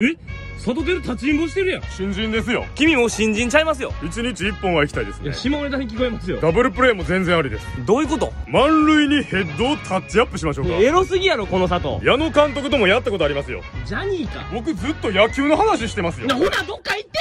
え？外出る立ちんぼしてるやん。新人ですよ。君も新人ちゃいますよ。一日一本は行きたいですね。いや下ネタに聞こえますよ。ダブルプレーも全然ありです。どういうこと？満塁にヘッドをタッチアップしましょうか。エロすぎやろこの里。矢野監督ともやったことありますよ。ジャニーか。僕ずっと野球の話してますよ。ほらどっか行って。